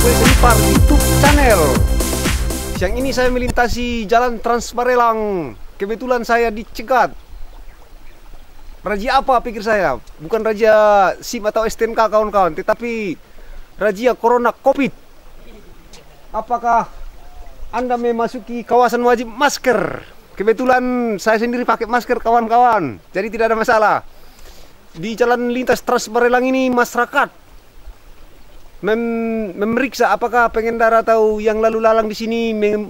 Samuel Selipar YouTube channel. Siang ini saya melintasi Jalan Trans Barelang. Kebetulan saya dicegat. Raja apa pikir saya? Bukan raja SIM atau STNK kawan-kawan, tetapi razia Corona Covid. Apakah Anda memasuki kawasan wajib masker? Kebetulan saya sendiri pakai masker kawan-kawan, jadi tidak ada masalah. Di jalan lintas Trans Barelang ini masyarakat mem memeriksa apakah pengendara atau yang lalu lalang di sini meng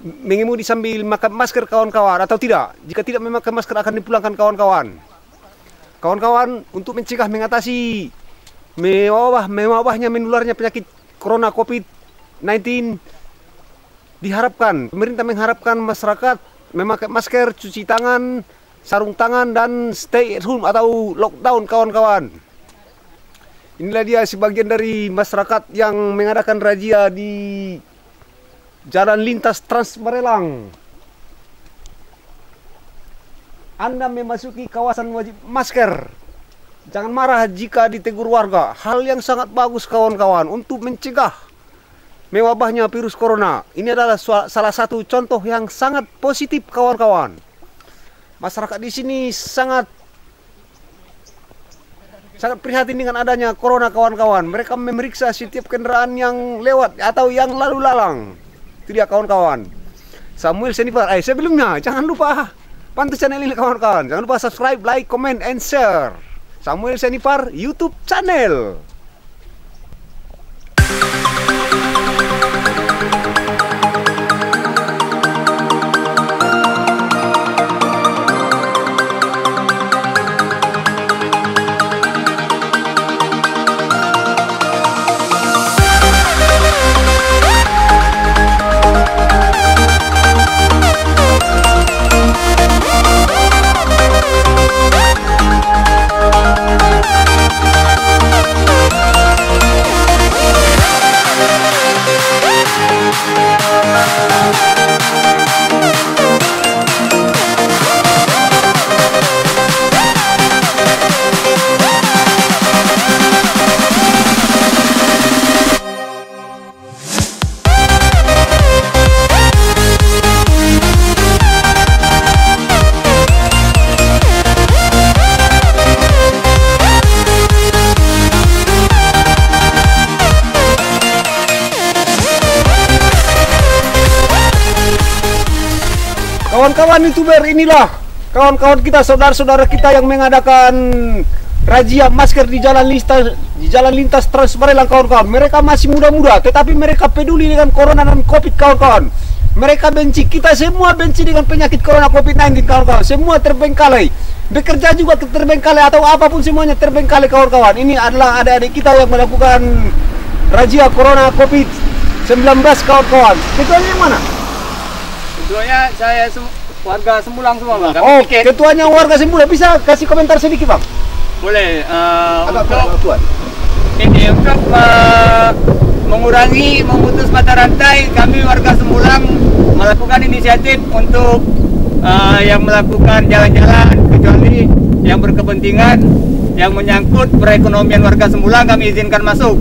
mengemudi sambil memakai masker kawan-kawan atau tidak. Jika tidak memakai masker akan dipulangkan kawan-kawan. Kawan-kawan untuk mencegah mengatasi mewabah mewabahnya menularnya penyakit corona COVID-19 diharapkan pemerintah mengharapkan masyarakat memakai masker, cuci tangan, sarung tangan dan stay at home atau lockdown kawan-kawan. Inilah dia sebagian dari masyarakat yang mengadakan razia di jalan lintas Trans Marelang. Anda memasuki kawasan wajib masker. Jangan marah jika ditegur warga. Hal yang sangat bagus kawan-kawan untuk mencegah mewabahnya virus corona. Ini adalah salah satu contoh yang sangat positif kawan-kawan. Masyarakat di sini sangat sangat prihatin dengan adanya corona kawan-kawan. Mereka memeriksa setiap kendaraan yang lewat atau yang lalu lalang. Itu dia kawan-kawan. Samuel Senifar, eh sebelumnya jangan lupa bantu channel ini kawan-kawan. Jangan lupa subscribe, like, comment, and share. Samuel Senifar YouTube channel. Kawan-kawan youtuber inilah kawan-kawan kita saudara-saudara kita yang mengadakan razia masker di jalan lintas di jalan lintas Transmarelang kawan-kawan. Mereka masih muda-muda tetapi mereka peduli dengan corona dan covid kawan-kawan. Mereka benci kita semua benci dengan penyakit corona covid-19 kawan-kawan. Semua terbengkalai. Bekerja juga terbengkalai atau apa pun semuanya terbengkalai kawan-kawan. Ini adalah adik-adik kita yang melakukan razia corona covid-19 kawan-kawan. Ketuanya yang mana? Ketuanya saya sem warga Sembulang semua bang. Kami oh, pikir. ketuanya warga Sembulang bisa kasih komentar sedikit bang? Boleh. Uh, Agak untuk tuan. ini untuk uh, mengurangi memutus mata rantai, kami warga Sembulang melakukan inisiatif untuk uh, yang melakukan jalan-jalan kecuali yang berkepentingan yang menyangkut perekonomian warga Sembulang kami izinkan masuk.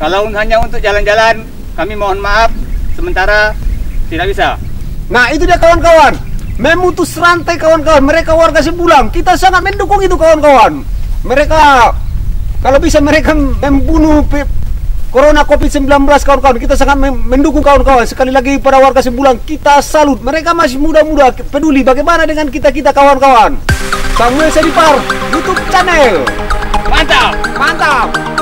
Kalau hanya untuk jalan-jalan, kami mohon maaf sementara tidak bisa. Nah itu dia kawan-kawan. Memutus rantai kawan-kawan. Mereka warga sebulan Kita sangat mendukung itu kawan-kawan. Mereka Kalau bisa mereka membunuh Corona COVID-19 kawan-kawan. Kita sangat mendukung kawan-kawan. Sekali lagi para warga sebulan Kita salut. Mereka masih muda-muda. Peduli Bagaimana dengan kita-kita kawan-kawan. Samuel Sedipar Youtube channel. Mantap. Mantap